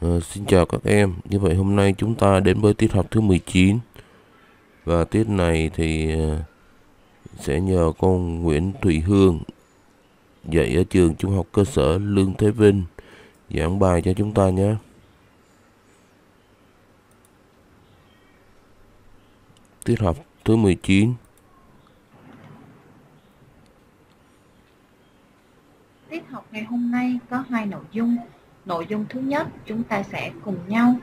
Ờ, xin chào các em. Như vậy hôm nay chúng ta đến với tiết học thứ 19. Và tiết này thì ờ, sẽ nhờ con Nguyễn Thụy Hương dạy ở trường Trung học cơ sở Lương Thế Vinh giảng bài cho chúng ta nhé. Tiết học thứ 19. Tiết học ngày hôm nay có hai nội dung. Nội dung thứ nhất, chúng ta sẽ cùng nhau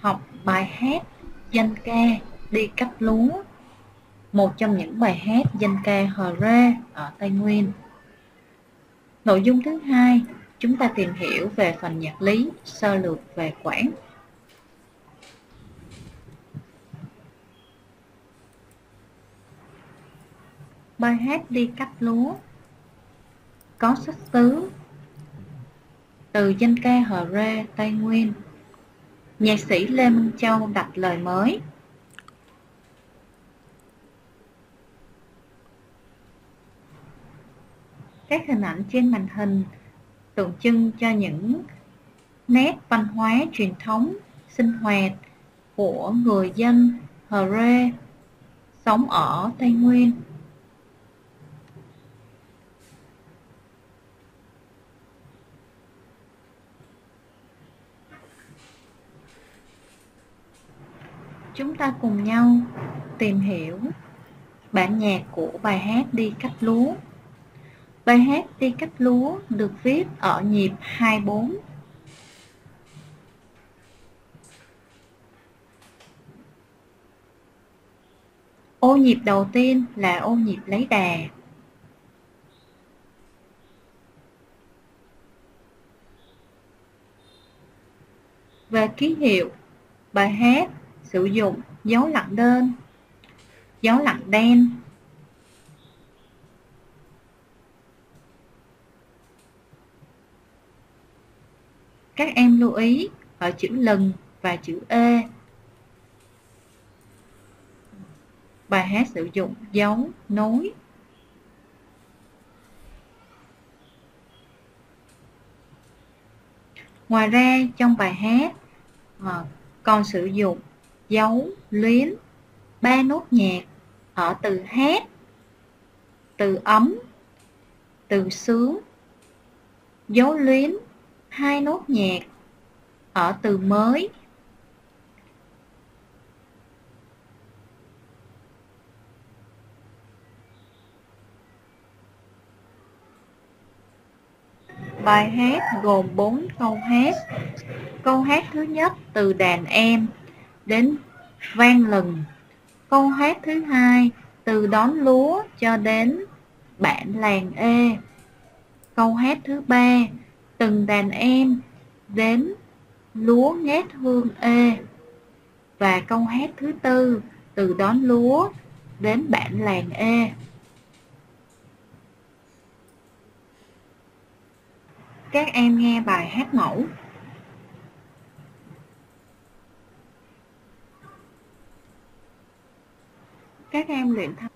học bài hát danh ca đi cắt lúa. Một trong những bài hát danh ca hờ rê ở Tây Nguyên. Nội dung thứ hai, chúng ta tìm hiểu về phần nhạc lý sơ lược về Quảng. Bài hát đi cắt lúa có xuất xứ từ danh ca Hờ Rê Tây Nguyên. Nhạc sĩ Lê Minh Châu đặt lời mới. Các hình ảnh trên màn hình tượng trưng cho những nét văn hóa truyền thống sinh hoạt của người dân Hờ Rê sống ở Tây Nguyên. Chúng ta cùng nhau tìm hiểu bản nhạc của bài hát Đi Cách Lúa. Bài hát Đi Cách Lúa được viết ở nhịp 24. Ô nhịp đầu tiên là ô nhịp lấy đà. Về ký hiệu, bài hát sử dụng dấu lặng đơn, dấu lặng đen. Các em lưu ý ở chữ lần và chữ e. Bài hát sử dụng dấu nối. Ngoài ra trong bài hát ờ, còn sử dụng dấu, luyến, ba nốt nhạc ở từ hát, từ ấm, từ sướng. Dấu, luyến, hai nốt nhạc ở từ mới. Bài hát gồm 4 câu hát. Câu hát thứ nhất, từ đàn em đến vang lừng. Câu hát thứ hai, từ đón lúa cho đến bản làng ê. Câu hát thứ ba, từng đàn em đến lúa ngát hương ê. Và câu hát thứ tư, từ đón lúa đến bản làng ê. Các em nghe bài hát mẫu các em luyện tập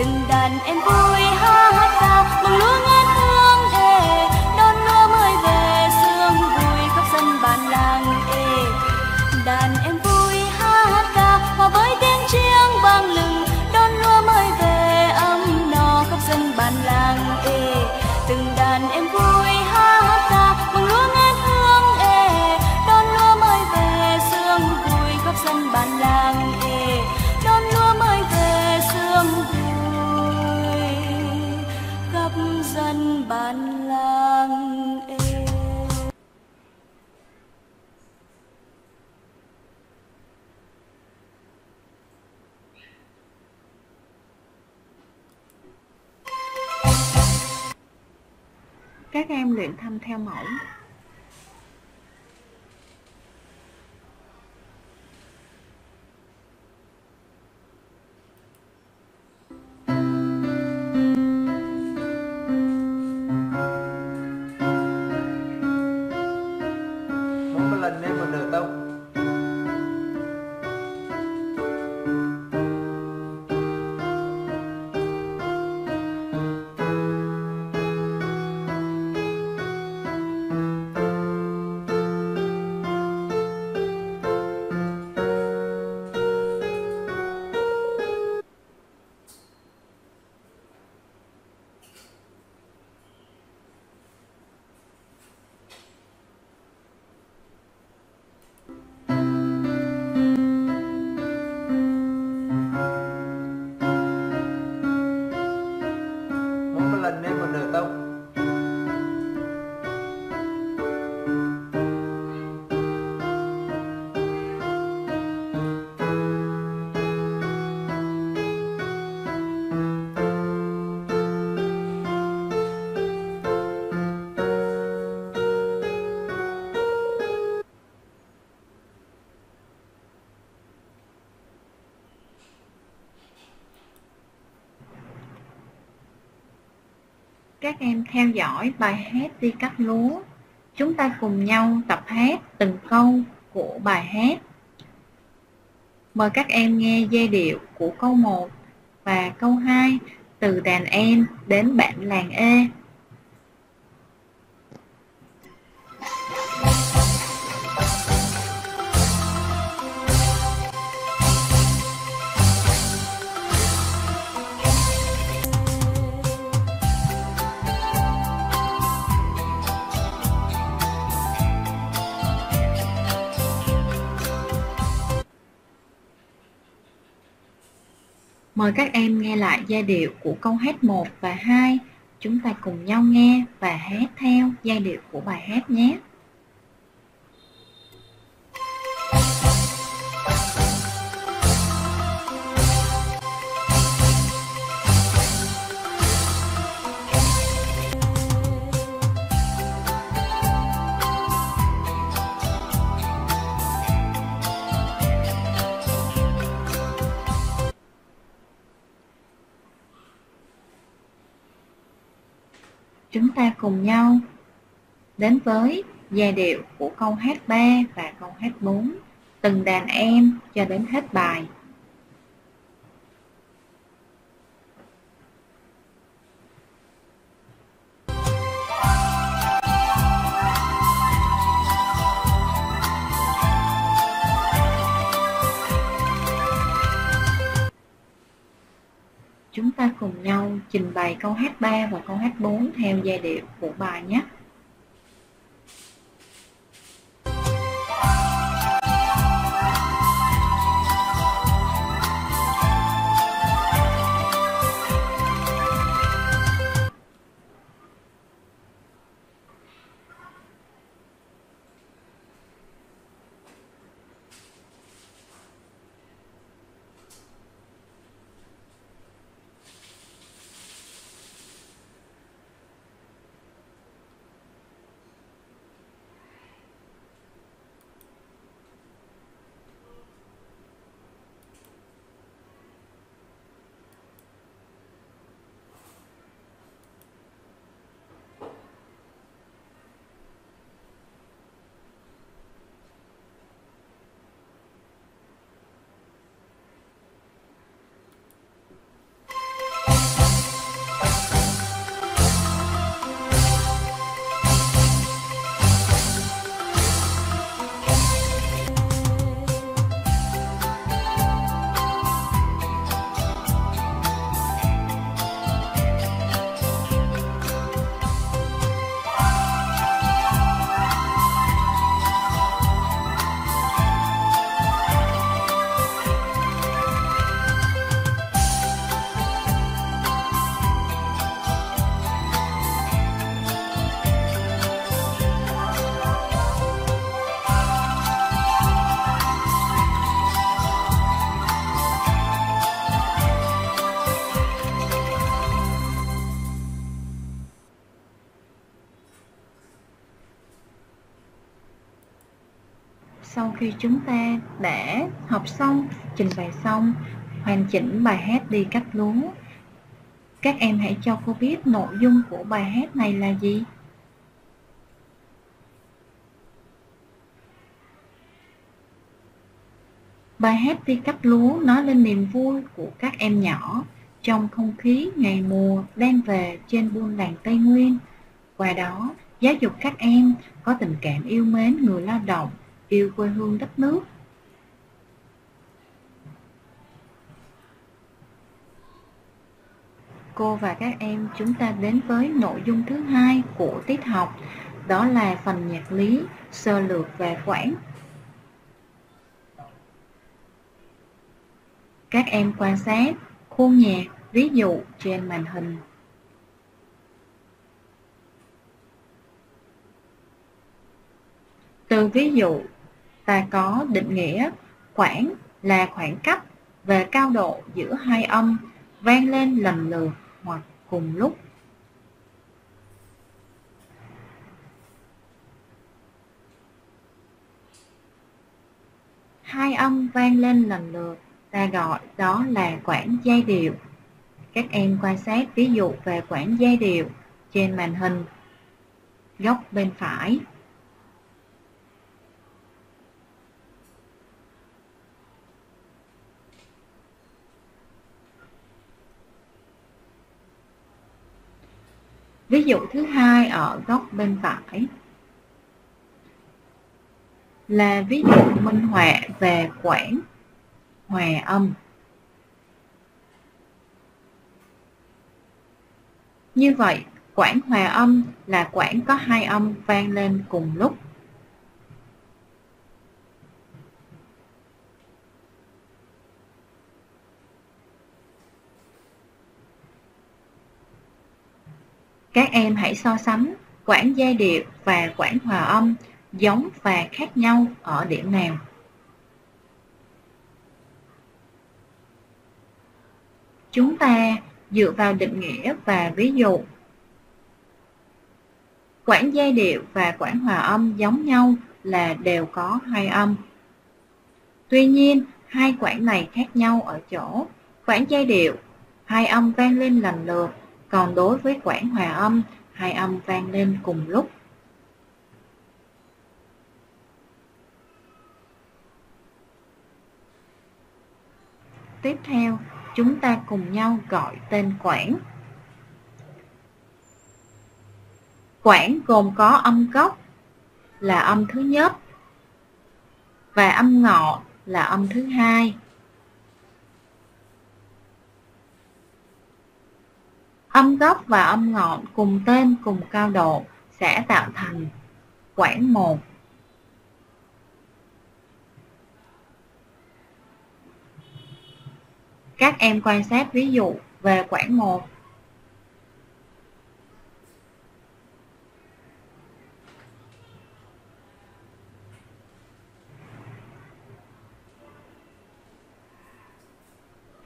từng đàn em vui hát Các em luyện thăm theo mẫu. Các em theo dõi bài hát đi cắt lúa. Chúng ta cùng nhau tập hát từng câu của bài hát. Mời các em nghe giai điệu của câu 1 và câu 2 từ đàn em đến bạn làng Ê. Mời các em nghe lại giai điệu của câu hát 1 và 2. Chúng ta cùng nhau nghe và hát theo giai điệu của bài hát nhé. Chúng ta cùng nhau đến với giai điệu của câu hát 3 và câu hát 4 từng đàn em cho đến hết bài. Ta cùng nhau trình bày câu hát 3 và câu hát 4 theo giai điệu của bài nhé. Sau khi chúng ta đã học xong, trình bày xong, hoàn chỉnh bài hát đi cách lúa, các em hãy cho cô biết nội dung của bài hát này là gì. Bài hát đi cắt lúa nói lên niềm vui của các em nhỏ trong không khí ngày mùa đang về trên buôn làng Tây Nguyên. Qua đó, giáo dục các em có tình cảm yêu mến người lao động, yêu quê hương đất nước. Cô và các em chúng ta đến với nội dung thứ hai của tiết học, đó là phần nhạc lý sơ lược về quảng Các em quan sát khuôn nhạc ví dụ trên màn hình. Từ ví dụ, ta có định nghĩa khoảng là khoảng cách về cao độ giữa hai âm vang lên lần lượt hoặc cùng lúc. Hai âm vang lên lần lượt ta gọi đó là quãng giai điệu. Các em quan sát ví dụ về quãng giai điệu trên màn hình góc bên phải. Ví dụ thứ hai ở góc bên phải là ví dụ minh họa về quãng hòa âm Như vậy, quãng hòa âm là quãng có hai âm vang lên cùng lúc. Các em hãy so sánh quãng giai điệu và quãng hòa âm giống và khác nhau ở điểm nào. Chúng ta dựa vào định nghĩa và ví dụ. Quãng giai điệu và quãng hòa âm giống nhau là đều có hai âm. Tuy nhiên, hai quãng này khác nhau ở chỗ quãng giai điệu, hai âm vang lên lần lượt, còn đối với quãng hòa âm, hai âm vang lên cùng lúc. Tiếp theo, chúng ta cùng nhau gọi tên quãng. Quãng gồm có âm gốc là âm thứ nhất và âm ngọt là âm thứ hai. Âm gốc và âm ngọn cùng tên cùng cao độ sẽ tạo thành quãng 1. Các em quan sát ví dụ về quãng 1.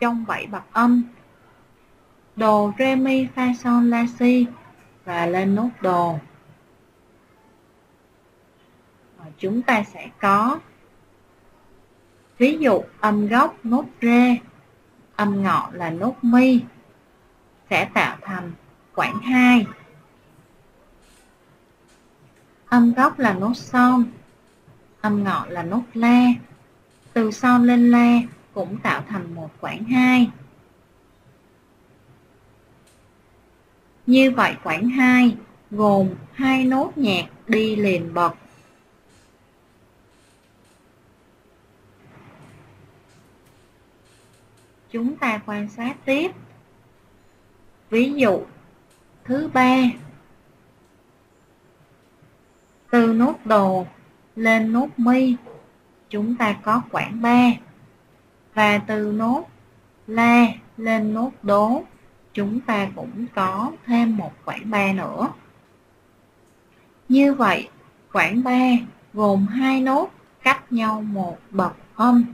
Trong bảy bậc âm Đồ, Re, Mi, Fa, son La, Si và lên nốt Đồ. Chúng ta sẽ có ví dụ âm gốc nốt rê âm ngọn là nốt mi sẽ tạo thành quãng 2 âm gốc là nốt son âm ngọn là nốt la từ son lên la cũng tạo thành một quãng 2 như vậy quãng 2 gồm hai nốt nhạc đi liền bậc chúng ta quan sát tiếp. Ví dụ, thứ ba. Từ nốt đồ lên nốt mi, chúng ta có quãng 3 và từ nốt la lên nốt đố chúng ta cũng có thêm một khoảng 3 nữa. Như vậy khoảng 3 gồm hai nốt cách nhau một bậc âm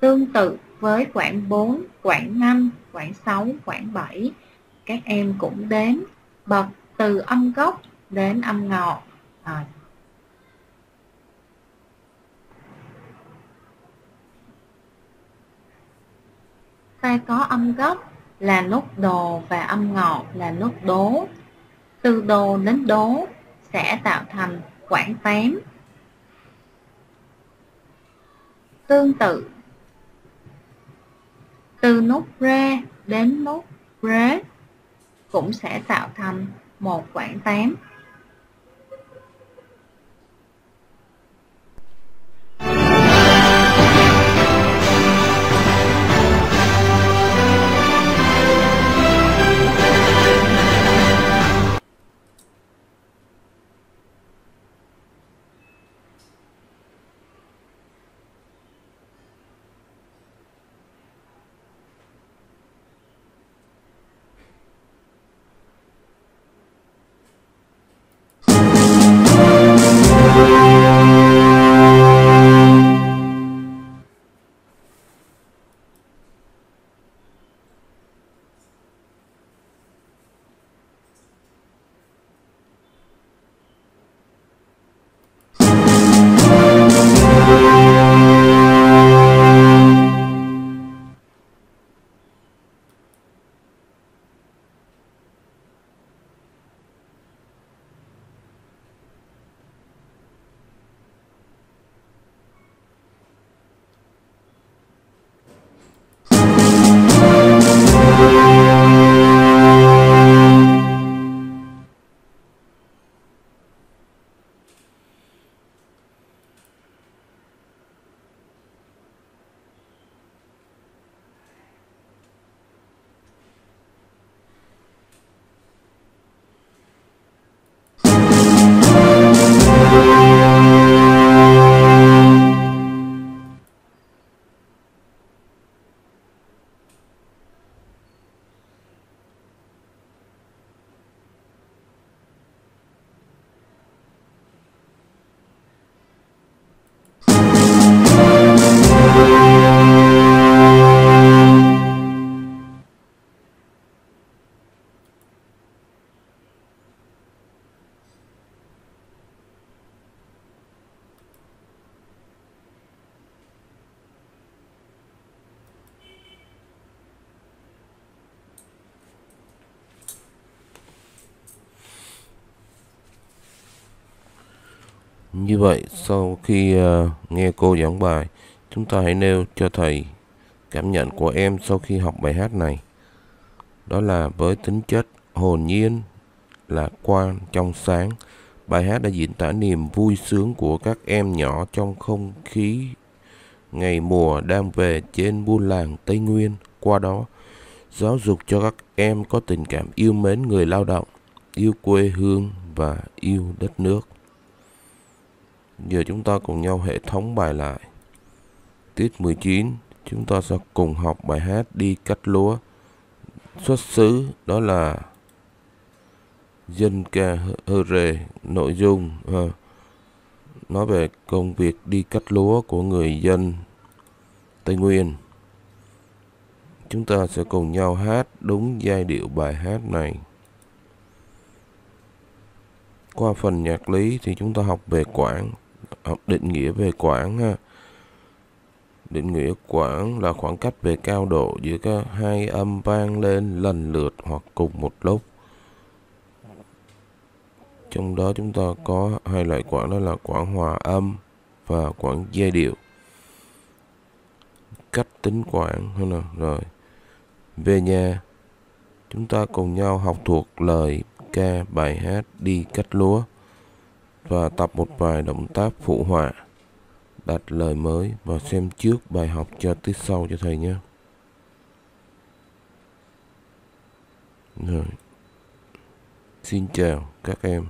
Tương tự với khoảng 4, khoảng 5, khoảng 6, khoảng 7, các em cũng đến bậc từ âm gốc đến âm ngọt. À, ta có âm gốc là nốt đồ và âm ngọt là nốt đố. Từ đồ đến đố sẽ tạo thành quãng tám tương tự, từ nốt rê đến nốt rế cũng sẽ tạo thành một quãng tám Như vậy, sau khi uh, nghe cô giảng bài, chúng ta hãy nêu cho thầy cảm nhận của em sau khi học bài hát này. Đó là với tính chất hồn nhiên, lạc quan, trong sáng, bài hát đã diễn tả niềm vui sướng của các em nhỏ trong không khí ngày mùa đang về trên buôn làng Tây Nguyên. Qua đó, giáo dục cho các em có tình cảm yêu mến người lao động, yêu quê hương và yêu đất nước. Giờ chúng ta cùng nhau hệ thống bài lại. Tiết 19, chúng ta sẽ cùng học bài hát Đi cắt lúa. Xuất xứ đó là dân ca hơ rề, nội dung à, nói về công việc đi cắt lúa của người dân Tây Nguyên. Chúng ta sẽ cùng nhau hát đúng giai điệu bài hát này. Qua phần nhạc lý thì chúng ta học về quảng học định nghĩa về quãng ha định nghĩa quãng là khoảng cách về cao độ giữa các hai âm vang lên lần lượt hoặc cùng một lúc. Trong đó chúng ta có hai loại quãng, đó là quãng hòa âm và quãng giai điệu. Cách tính quãng hơn nào, rồi. Về nhà, chúng ta cùng nhau học thuộc lời, ca, bài hát, đi cách lúa và tập một vài động tác phụ họa, đặt lời mới và xem trước bài học cho tiết sau cho thầy nhé. Rồi. Xin chào các em.